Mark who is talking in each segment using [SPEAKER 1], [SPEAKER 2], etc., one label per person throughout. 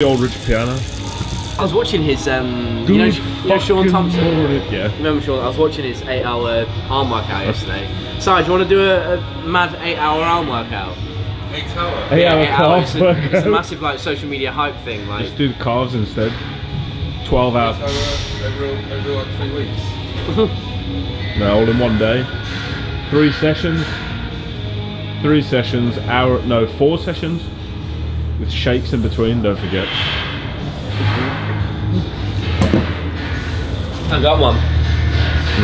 [SPEAKER 1] The old Rich Piana.
[SPEAKER 2] I was watching his, um, you know,
[SPEAKER 1] Good
[SPEAKER 2] you know Sean Thompson.
[SPEAKER 1] morning. Yeah.
[SPEAKER 2] Remember Sean? I was watching his eight-hour arm workout yesterday. Si, do you want to do a, a mad eight-hour arm workout?
[SPEAKER 3] Eight hour.
[SPEAKER 1] Eight hour
[SPEAKER 2] Eight hours.
[SPEAKER 1] calf
[SPEAKER 2] It's a, it's a massive like social media hype thing. Like,
[SPEAKER 1] Just do the calves instead. 12
[SPEAKER 3] Eight
[SPEAKER 1] hours.
[SPEAKER 3] hour over, over like three weeks.
[SPEAKER 1] No, all in one day. Three sessions. Three sessions. Hour. No, four sessions. With shakes in between. Don't forget.
[SPEAKER 2] I got one.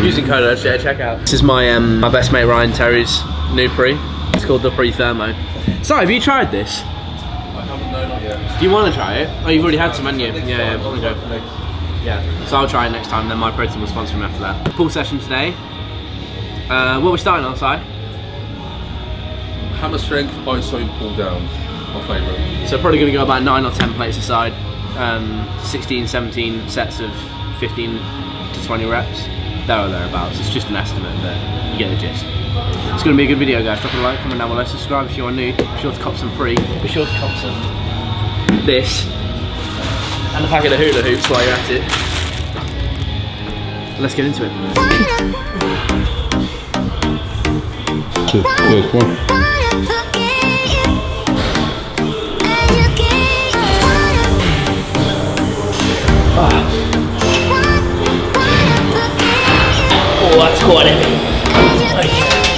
[SPEAKER 2] Using code yeah, check out. This is my um, my best mate Ryan Terry's new pre. It's called the Pre Thermo. So, have you tried this?
[SPEAKER 3] I haven't known it yet.
[SPEAKER 2] Do you want to try it? Oh, you've already had some, haven't you? Yeah, yeah. Okay. Yeah. So I'll try it next time. Then MyProtein will sponsor me after that. Pull session today. Uh, what are we starting on, Si?
[SPEAKER 3] Hammer strength, iso pull downs. My favourite.
[SPEAKER 2] So probably going to go about 9 or 10 plates aside, um, 16, 17 sets of 15 to 20 reps, there or thereabouts. It's just an estimate, but you get the gist. It's going to be a good video guys, drop a like, comment down below, subscribe if you are new, be sure to cop some free, be sure to cop some this, and a packet of hula hoops while you're at it. Let's get into it.
[SPEAKER 3] Good, come on.
[SPEAKER 2] Oh, that's quite heavy.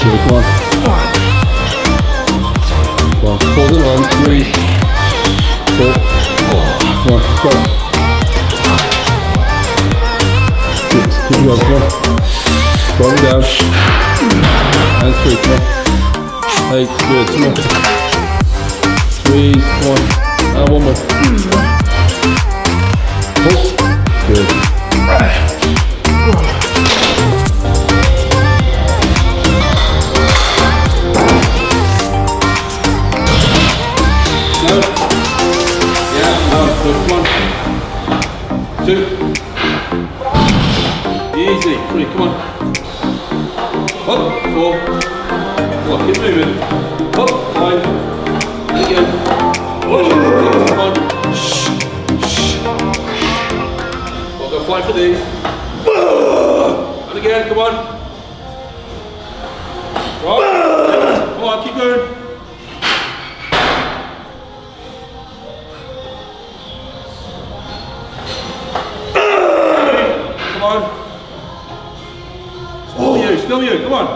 [SPEAKER 3] Good, come on. Come on, hold it on. Come on, go. Six, keep going, come on. Going down. And three, come on. Eight, good, come on. Squeeze, come on. And one more. Three, come on. Up, four. On, keep moving. Up, five. Again. Six, come on. Shh, shh. Well, go fly for these. And again, come on. Right. Come on, keep going. Still you, come on.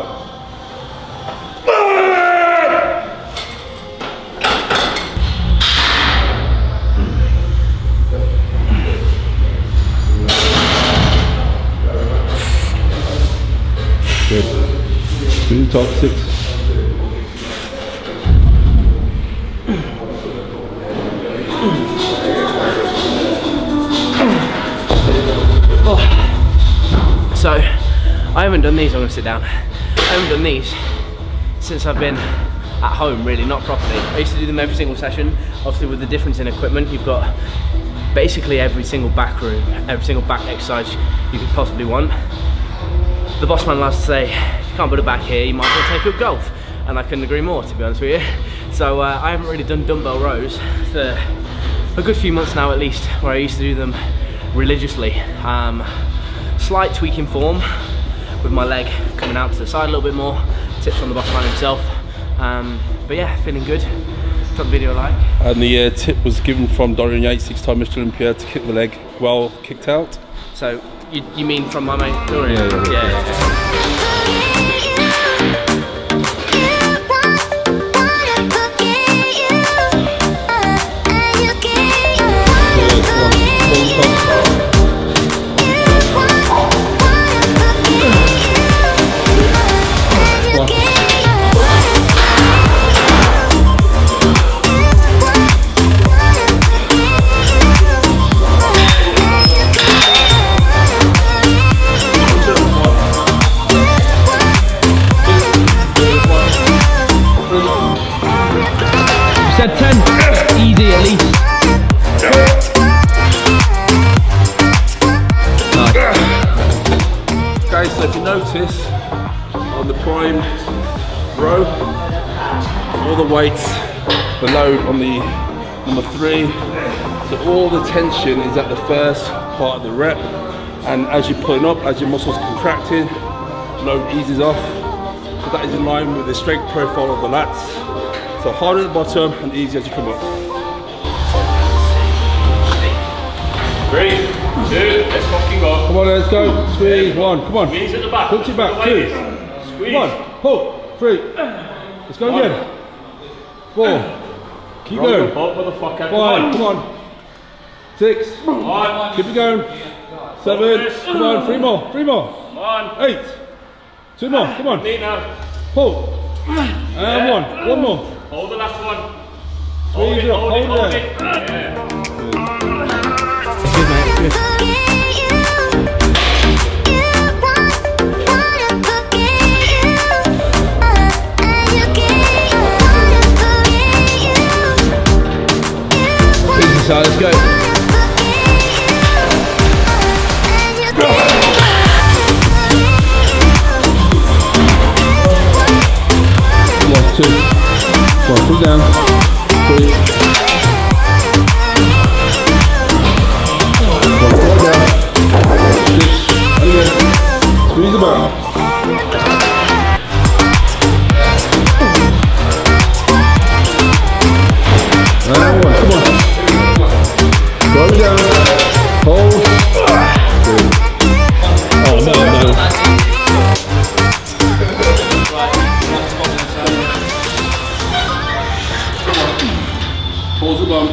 [SPEAKER 3] Good. Do the top six. Oh.
[SPEAKER 2] So, I haven't done these, I'm gonna sit down. I haven't done these since I've been at home, really, not properly. I used to do them every single session. Obviously, with the difference in equipment, you've got basically every single back room, every single back exercise you could possibly want. The boss man likes to say, if you can't put it back here, you might as well take up golf. And I couldn't agree more, to be honest with you. So uh, I haven't really done dumbbell rows for a good few months now at least, where I used to do them religiously. Um, slight tweak in form with my leg coming out to the side a little bit more. Tips from the boss man himself. Um, but yeah, feeling good. Drop the video a like.
[SPEAKER 3] And the uh, tip was given from Dorian Yates, six-time Mr. Olympia, to kick the leg well kicked out.
[SPEAKER 2] So you, you mean from my mate Dorian?
[SPEAKER 3] Yeah, yeah, yeah.
[SPEAKER 2] yeah, yeah.
[SPEAKER 3] Weights, the load on the number three, So all the tension is at the first part of the rep, and as you're pulling up, as your muscles contracting, load eases off. So that is in line with the strength profile of the lats. So hard at the bottom and easy as you come up.
[SPEAKER 1] Three, two, let's fucking go.
[SPEAKER 3] Come on, let's go. Squeeze one. Come on.
[SPEAKER 1] Squeeze at the back.
[SPEAKER 3] Punch it back. Two.
[SPEAKER 1] way it is. Squeeze.
[SPEAKER 3] Come on. Pull. Three. Let's go
[SPEAKER 1] One.
[SPEAKER 3] again. Four. Keep
[SPEAKER 1] Roll
[SPEAKER 3] going. Five.
[SPEAKER 1] Come
[SPEAKER 3] Come
[SPEAKER 1] on.
[SPEAKER 3] Six.
[SPEAKER 1] One.
[SPEAKER 3] Keep it going. Seven. Come on. Three more. Three more.
[SPEAKER 1] One.
[SPEAKER 3] Eight. Two more. Come on. Pull. And one. One more.
[SPEAKER 1] Hold the last one. Hold
[SPEAKER 3] Squeeze
[SPEAKER 1] it,
[SPEAKER 3] it up.
[SPEAKER 1] hold it,
[SPEAKER 3] Hold
[SPEAKER 1] hold
[SPEAKER 3] it.
[SPEAKER 1] it. Yeah.
[SPEAKER 2] Side, let's go.
[SPEAKER 3] One, two. One, down. Three. One, down. Six. Again. Squeeze the back. Pulls the bum.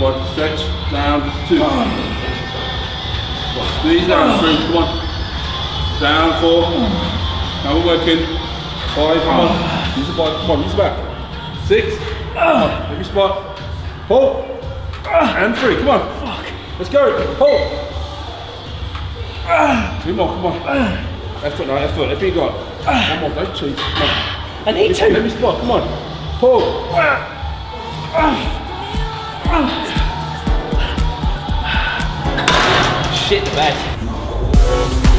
[SPEAKER 3] One, stretch, down, two. One, squeeze down, three, come on. Down, four. Now we're working. Five, come on. Use the bike, come on, use the back. Six, on, every spot. Pull. And three, come on. Let's go, pull. Two more, come on. Left foot now, left foot, left foot you got. One more, don't cheat.
[SPEAKER 2] I need to.
[SPEAKER 3] Every spot, come on. Pull.
[SPEAKER 2] Shit the bed.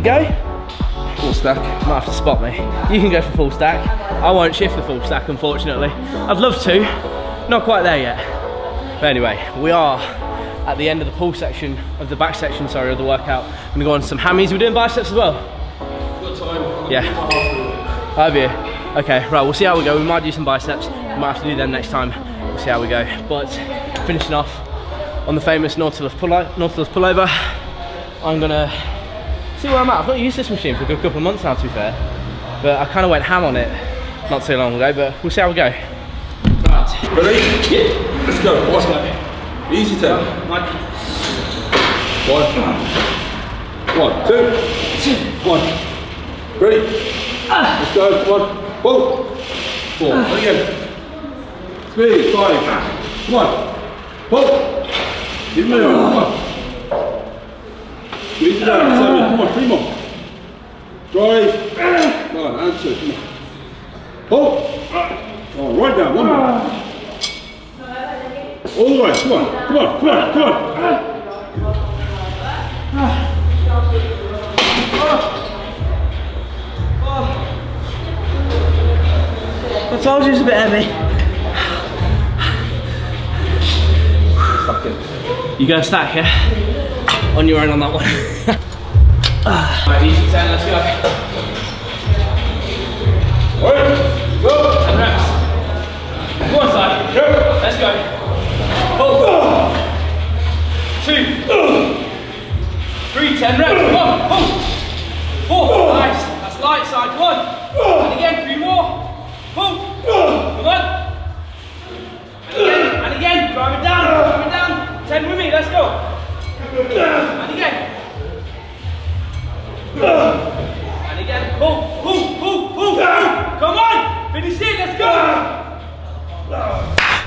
[SPEAKER 2] Do you reckon? Should I give it a go?
[SPEAKER 3] Full stack.
[SPEAKER 2] Might have to spot me. You can go for full stack. I won't shift the full stack, unfortunately. I'd love to, not quite there yet. But anyway, we are at the end of the pull section, of the back section, sorry, of the workout. I'm gonna go on some hammies. We're doing biceps as well. Yeah. Have you? Okay, right, we'll see how we go. We might do some biceps. We might have to do them next time. We'll see how we go. But finishing off on the famous Nautilus, pull Nautilus pullover, I'm gonna see where I'm at. I've not used this machine for a good couple of months now, to be fair. But I kind of went ham on it not too long ago, but we'll see how we go. Right.
[SPEAKER 3] Ready? Yeah. Let's go. One. Easy ten. One. One, two. One. Ready? Let's go. Come on. Pull. Four. And again. Three. Five. Come on. Pull. Keep moving. Come on. Squeeze it down. Seven. Come on. Three more. Drive. Come on. Two. Come on. Oh, right down. One more. All the way. Come on. Come on. Come on. Come on.
[SPEAKER 2] I told you it's a bit heavy. You going to stack, yeah? On your own on that one. Right, easy 10, let's go.
[SPEAKER 3] Alright. Go.
[SPEAKER 2] 10 reps. Go on, side. Let's go. Pull. Two. Three, 10 reps. Come on, pull. Four. Nice. That's light side. Come on. And again, three more. Pull. Come on. And again, and again. Drive it down, drive it down. 10 with me, let's go.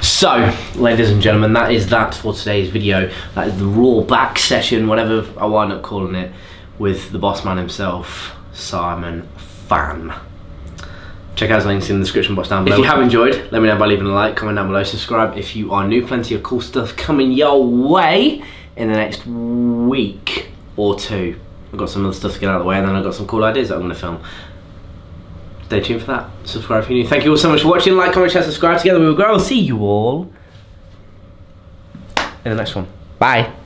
[SPEAKER 2] So, ladies and gentlemen, that is that for today's video. That is the raw back session, whatever I wind up calling it, with the boss man himself, Simon Fan. Check out his links in the description box down below. If you have enjoyed, let me know by leaving a like, comment down below, subscribe if you are new. Plenty of cool stuff coming your way in the next week or two. I've got some other stuff to get out of the way and then I've got some cool ideas that I'm going to film. Stay tuned for that. Subscribe if you're new. Thank you all so much for watching. Like, comment, share, subscribe. Together we will grow. I'll see you all in the next one. Bye.